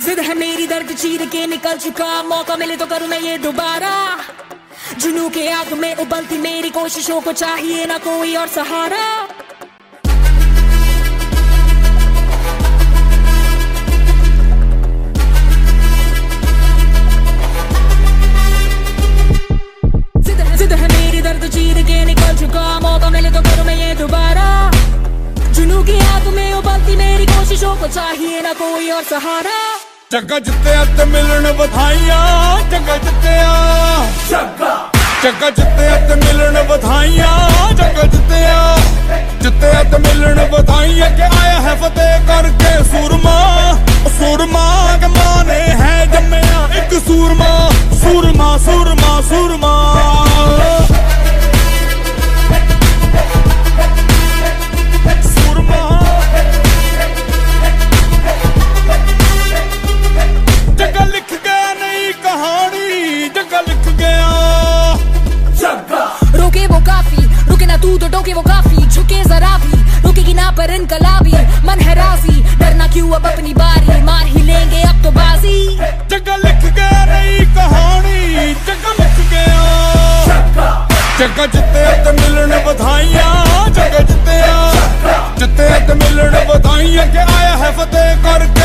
जिद है मेरी दर्द चीर के निकल चुका। मौका मिले तो करूँ मैं ये दोबारा। जुनू के आग में उबलती मेरी कोशिशों को चाहिए ना कोई और सहारा। चीर के निकल चुका। मौका मिले तो करूँ मैं ये दोबारा। में उबलती मेरी कोशिशों को चाहिए ना कोई और सहारा। ਜੱਗਾ ਜਿੱਤਿਆ ਤੇ ਮਿਲਣ ਵਧਾਈਆਂ ਜੱਗਾ ਜਿੱਤਿਆ। ਜੱਗਾ। ਜੱਗਾ ਜਿੱਤਿਆ ਤੇ ਮਿਲਣ ਵਧਾਈਆਂ ਜੱਗਾ ਜਿੱਤਿਆ। ਜਿੱਤਿਆ ਤੇ ਮਿਲਣ ਵਧਾਈਆਂ ਕਿ ਆਇਆ ਹੈ ਫਤਿਹ ਕਰਕੇ ਸੂਰਮਾ। ਸੂਰਮਾ ਕਿ ਹੈ ਜੰਮਿਆ ਇੱਕ ਸੂਰਮਾ। पर इनकलाबी, मन है राज़ी। डरना क्यों अब अपनी बारी? मार ही लेंगे अब तो बाजी। जगह लिख के रही कहानी जगह लिख के जगह जिते ते मिलने बधाइया जगह जिते जिते ते मिलने बधाइया, के आया है फतेह करके।